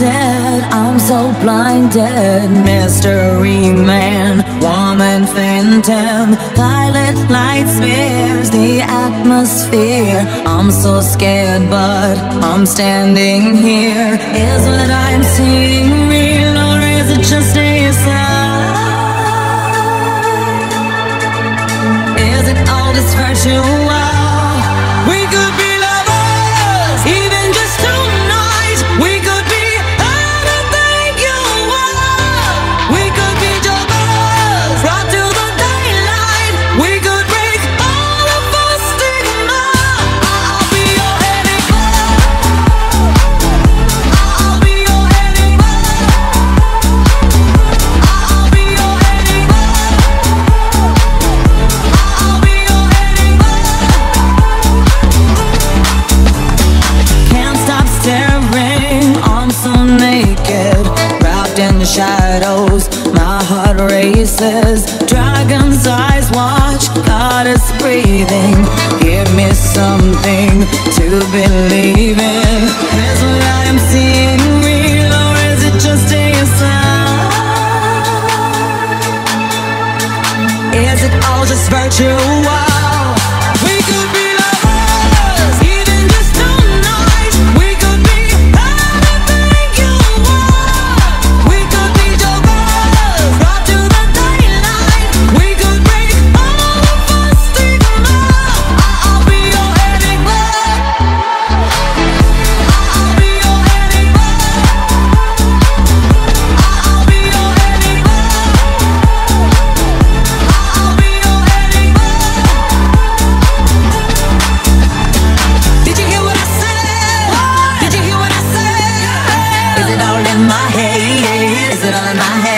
minded, I'm so blinded. Mystery man, woman phantom, violet light smears the atmosphere. I'm so scared, but I'm standing here. Is what I'm seeing real, or is it just a sign? Is it all just virtual? Races Dragon's eyes watch, God is breathing Give me something to believe in Is what I am seeing real or is it just a sign? Is it all just virtual? my head, is it all in my head?